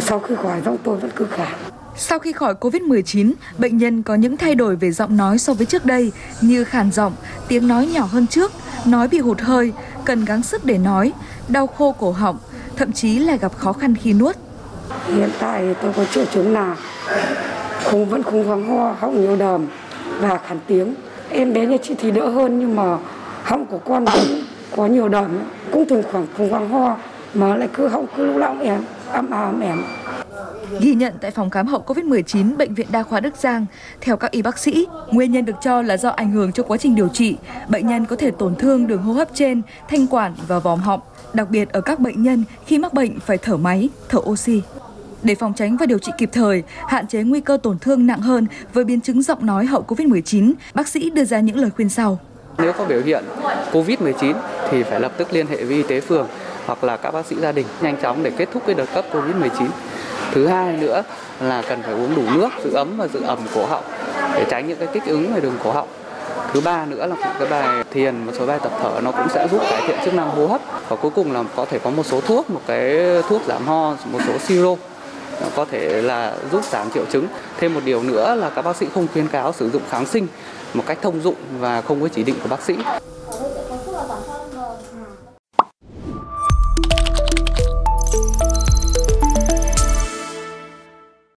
Sau khi khỏi giọng tôi vẫn cứ khả. Sau khi khỏi Covid-19, bệnh nhân có những thay đổi về giọng nói so với trước đây như khàn giọng, tiếng nói nhỏ hơn trước, nói bị hụt hơi, cần gắng sức để nói, đau khô cổ họng, thậm chí là gặp khó khăn khi nuốt. Hiện tại tôi có triệu chứng là không vẫn không vắng ho, họng nhiều đờm và khản tiếng. Em bé nhà chị thì đỡ hơn nhưng mà họng của con vẫn có nhiều đờm, cũng thường khoảng không vắng ho mà lại cứ họng cứ lúc nào em ấm ấm em. Ghi nhận tại phòng khám hậu COVID-19 Bệnh viện Đa khoa Đức Giang, theo các y bác sĩ, nguyên nhân được cho là do ảnh hưởng cho quá trình điều trị. Bệnh nhân có thể tổn thương đường hô hấp trên, thanh quản và vòm họng, đặc biệt ở các bệnh nhân khi mắc bệnh phải thở máy, thở oxy. Để phòng tránh và điều trị kịp thời, hạn chế nguy cơ tổn thương nặng hơn với biến chứng giọng nói hậu COVID-19, bác sĩ đưa ra những lời khuyên sau. Nếu có biểu hiện COVID-19 thì phải lập tức liên hệ với y tế phường hoặc là các bác sĩ gia đình nhanh chóng để kết thúc cái đợt cấp COVID-19. Thứ hai nữa là cần phải uống đủ nước, giữ ấm và giữ ẩm cổ họng để tránh những cái kích ứng về đường cổ họng. Thứ ba nữa là cái bài thiền, một số bài tập thở nó cũng sẽ giúp cải thiện chức năng hô hấp. Và cuối cùng là có thể có một số thuốc, một cái thuốc giảm ho, một số siro có thể là giúp giảm triệu chứng. Thêm một điều nữa là các bác sĩ không khuyến cáo sử dụng kháng sinh một cách thông dụng và không có chỉ định của bác sĩ.